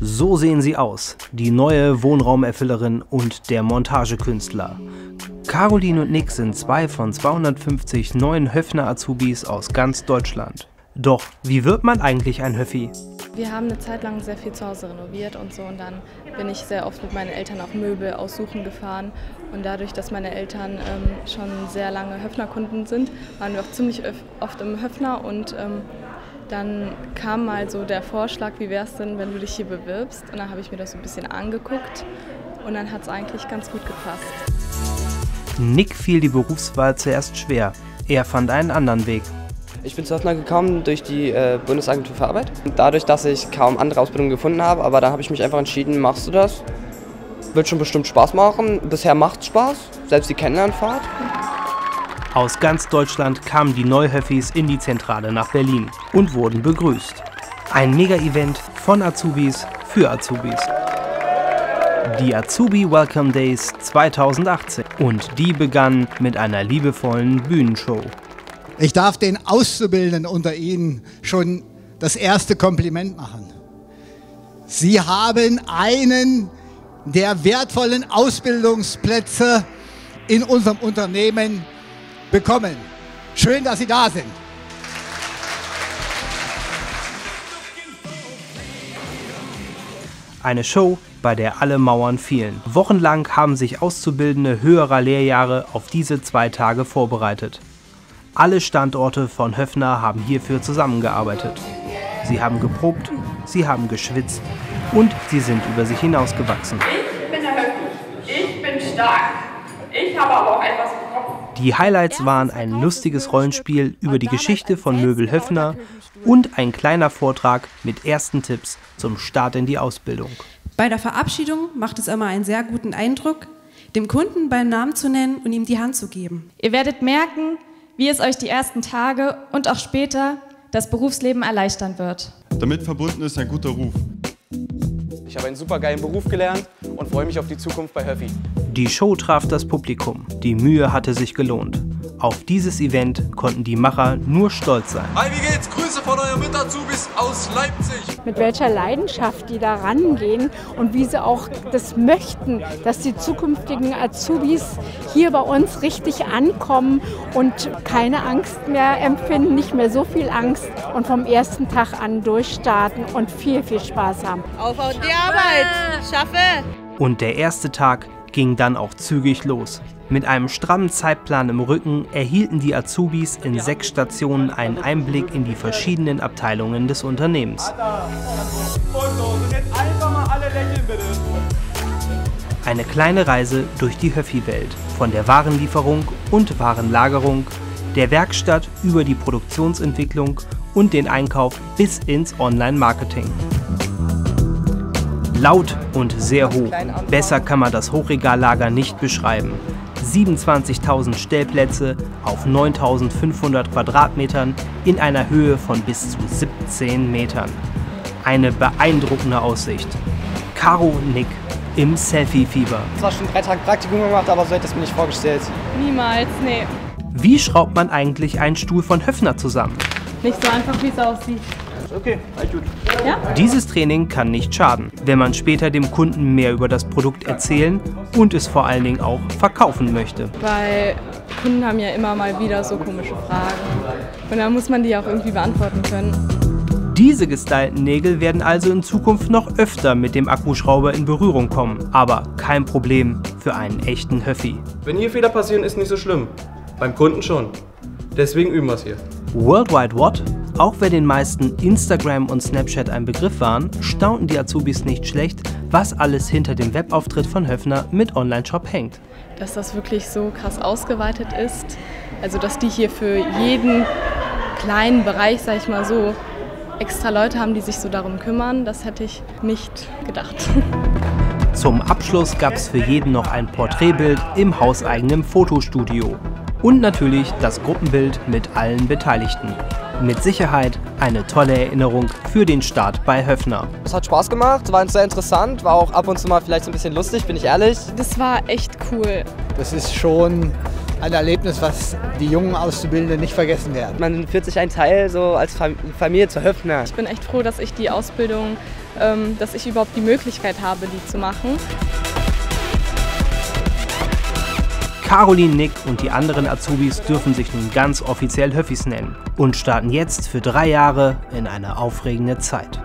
So sehen sie aus, die neue Wohnraumerfüllerin und der Montagekünstler. Caroline und Nick sind zwei von 250 neuen Höfner-Azubis aus ganz Deutschland. Doch wie wird man eigentlich ein Höffi? Wir haben eine Zeit lang sehr viel zu Hause renoviert und so und dann bin ich sehr oft mit meinen Eltern auch Möbel aussuchen gefahren und dadurch, dass meine Eltern ähm, schon sehr lange Höfner-Kunden sind, waren wir auch ziemlich oft im Höfner und ähm, dann kam mal so der Vorschlag, wie wäre es denn, wenn du dich hier bewirbst? Und dann habe ich mir das so ein bisschen angeguckt und dann hat es eigentlich ganz gut gepasst. Nick fiel die Berufswahl zuerst schwer. Er fand einen anderen Weg. Ich bin zu Höfner gekommen durch die äh, Bundesagentur für Arbeit. Dadurch, dass ich kaum andere Ausbildungen gefunden habe, aber da habe ich mich einfach entschieden, machst du das? Wird schon bestimmt Spaß machen. Bisher macht es Spaß, selbst die Kennenlernfahrt. Aus ganz Deutschland kamen die Neuhöffis in die Zentrale nach Berlin und wurden begrüßt. Ein Mega-Event von Azubis für Azubis. Die Azubi Welcome Days 2018 und die begannen mit einer liebevollen Bühnenshow. Ich darf den Auszubildenden unter Ihnen schon das erste Kompliment machen. Sie haben einen der wertvollen Ausbildungsplätze in unserem Unternehmen bekommen. Schön, dass Sie da sind. Eine Show, bei der alle Mauern fielen. Wochenlang haben sich Auszubildende höherer Lehrjahre auf diese zwei Tage vorbereitet. Alle Standorte von Höfner haben hierfür zusammengearbeitet. Sie haben geprobt, sie haben geschwitzt und sie sind über sich hinausgewachsen. Ich bin der Höfner. Ich bin stark. Ich habe aber auch etwas die Highlights waren ein lustiges Rollenspiel über die Geschichte von Möbel Höfner und ein kleiner Vortrag mit ersten Tipps zum Start in die Ausbildung. Bei der Verabschiedung macht es immer einen sehr guten Eindruck, dem Kunden beim Namen zu nennen und ihm die Hand zu geben. Ihr werdet merken, wie es euch die ersten Tage und auch später das Berufsleben erleichtern wird. Damit verbunden ist ein guter Ruf. Ich habe einen super geilen Beruf gelernt und freue mich auf die Zukunft bei Höffi. Die Show traf das Publikum. Die Mühe hatte sich gelohnt. Auf dieses Event konnten die Macher nur stolz sein. Hi, wie geht's? Grüße von eurem Mitazubis aus Leipzig. Mit welcher Leidenschaft die da rangehen und wie sie auch das möchten, dass die zukünftigen Azubis hier bei uns richtig ankommen und keine Angst mehr empfinden, nicht mehr so viel Angst und vom ersten Tag an durchstarten und viel, viel Spaß haben. Auf, auf die Arbeit! Schaffe! Und der erste Tag ging dann auch zügig los. Mit einem strammen Zeitplan im Rücken erhielten die Azubis in sechs Stationen einen Einblick in die verschiedenen Abteilungen des Unternehmens. Eine kleine Reise durch die Höffi-Welt, von der Warenlieferung und Warenlagerung, der Werkstatt über die Produktionsentwicklung und den Einkauf bis ins Online-Marketing. Laut und sehr hoch. Besser kann man das Hochregallager nicht beschreiben. 27.000 Stellplätze auf 9.500 Quadratmetern in einer Höhe von bis zu 17 Metern. Eine beeindruckende Aussicht. Caro Nick im Selfie-Fieber. Ich habe schon drei Tage Praktikum gemacht, aber so hätte ich es mir nicht vorgestellt. Niemals, nee. Wie schraubt man eigentlich einen Stuhl von Höfner zusammen? Nicht so einfach, wie es aussieht. Okay, alles gut. Ja? Dieses Training kann nicht schaden, wenn man später dem Kunden mehr über das Produkt erzählen und es vor allen Dingen auch verkaufen möchte. Weil Kunden haben ja immer mal wieder so komische Fragen und da muss man die auch irgendwie beantworten können. Diese gestylten Nägel werden also in Zukunft noch öfter mit dem Akkuschrauber in Berührung kommen, aber kein Problem für einen echten Höffi. Wenn hier Fehler passieren, ist nicht so schlimm. Beim Kunden schon. Deswegen üben wir es hier. Worldwide What? Auch wenn den meisten Instagram und Snapchat ein Begriff waren, staunten die Azubis nicht schlecht, was alles hinter dem Webauftritt von Höfner mit Online-Shop hängt. Dass das wirklich so krass ausgeweitet ist, also dass die hier für jeden kleinen Bereich, sag ich mal so, extra Leute haben, die sich so darum kümmern, das hätte ich nicht gedacht. Zum Abschluss gab es für jeden noch ein Porträtbild im hauseigenen Fotostudio. Und natürlich das Gruppenbild mit allen Beteiligten. Mit Sicherheit eine tolle Erinnerung für den Start bei Höfner. Es hat Spaß gemacht, war sehr interessant, war auch ab und zu mal vielleicht so ein bisschen lustig, bin ich ehrlich. Das war echt cool. Das ist schon ein Erlebnis, was die jungen Auszubildenden nicht vergessen werden. Man fühlt sich ein Teil so als Familie zu Höfner. Ich bin echt froh, dass ich die Ausbildung, ähm, dass ich überhaupt die Möglichkeit habe, die zu machen. Caroline, Nick und die anderen Azubis dürfen sich nun ganz offiziell Höffis nennen und starten jetzt für drei Jahre in eine aufregende Zeit.